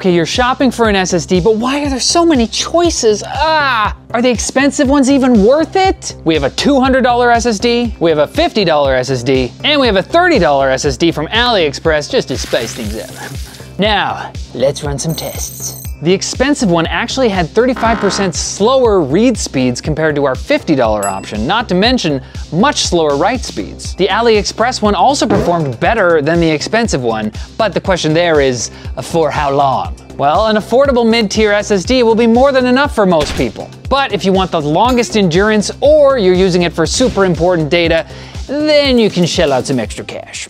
Okay, you're shopping for an SSD, but why are there so many choices? Ah! Are the expensive ones even worth it? We have a $200 SSD, we have a $50 SSD, and we have a $30 SSD from AliExpress just to spice things up. Now, let's run some tests. The expensive one actually had 35% slower read speeds compared to our $50 option, not to mention much slower write speeds. The AliExpress one also performed better than the expensive one, but the question there is, uh, for how long? Well, an affordable mid-tier SSD will be more than enough for most people. But if you want the longest endurance or you're using it for super important data, then you can shell out some extra cash.